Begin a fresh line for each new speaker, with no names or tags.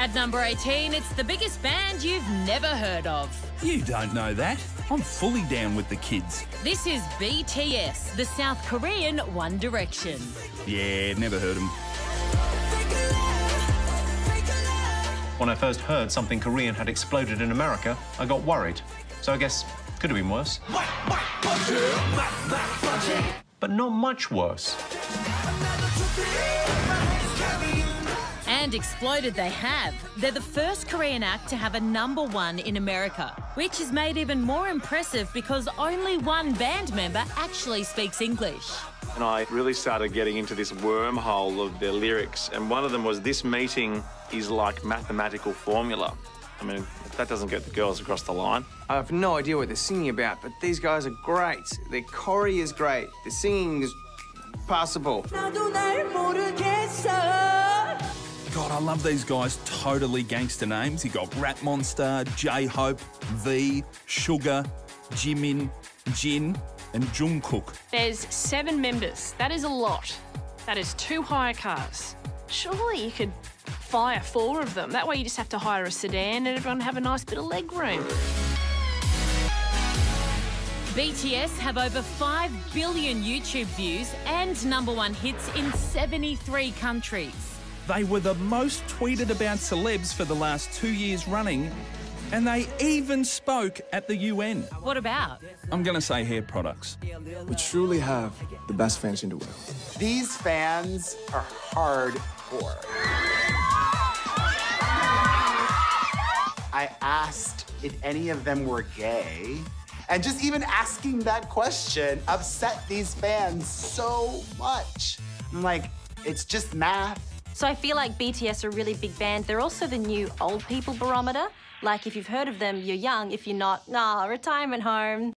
At number 18, it's the biggest band you've never heard of.
You don't know that. I'm fully down with the kids.
This is BTS, the South Korean One Direction.
Yeah, never heard them.
When I first heard something Korean had exploded in America, I got worried. So I guess could have been worse. But not much worse.
And exploded they have. They're the first Korean act to have a number one in America, which is made even more impressive because only one band member actually speaks English.
And I really started getting into this wormhole of their lyrics. And one of them was this meeting is like mathematical formula. I mean, if that doesn't get the girls across the line.
I have no idea what they're singing about, but these guys are great. Their choreo is great. The singing is passable.
God, I love these guys' totally gangster names. You got Rap Monster, J Hope, V, Sugar, Jimin, Jin, and Jungkook.
There's seven members. That is a lot. That is two hire cars. Surely you could fire four of them. That way you just have to hire a sedan and everyone have a nice bit of leg room.
BTS have over 5 billion YouTube views and number one hits in 73 countries.
They were the most tweeted about celebs for the last two years running, and they even spoke at the UN.
What about?
I'm going to say hair products.
We truly have the best fans in the world.
These fans are hardcore. I asked if any of them were gay, and just even asking that question upset these fans so much. I'm like, it's just math.
So I feel like BTS are a really big band. They're also the new old people barometer. Like if you've heard of them, you're young. If you're not, nah, retirement home.